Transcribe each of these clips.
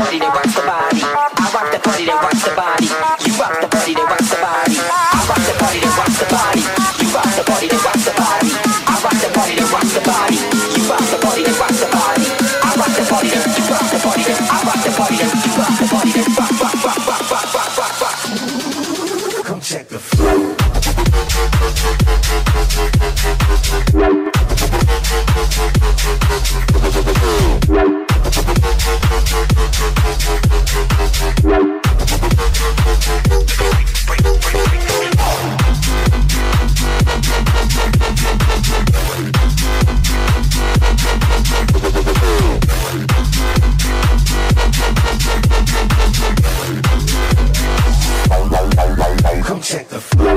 party check the flow.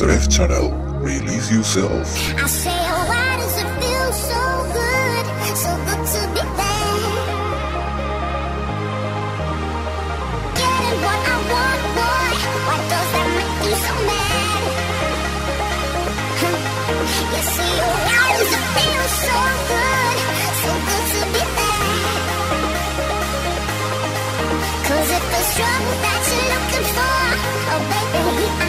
Listening Mr. F channel. Release yourself. I say, oh, why does it feel so good? So good to be there. Getting what I want, boy. Why does that make you so mad? Hmm. You see, oh, why does it feel so good? So good to be. Cause if the struggle that you're looking for, oh baby,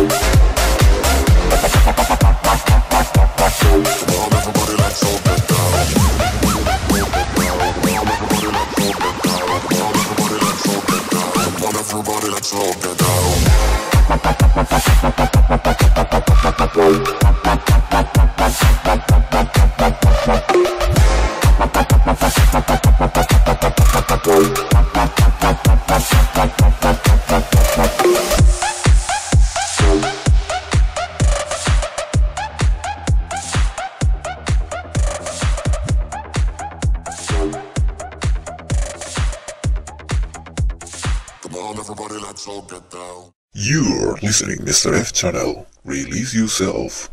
Thank Channel. Release yourself.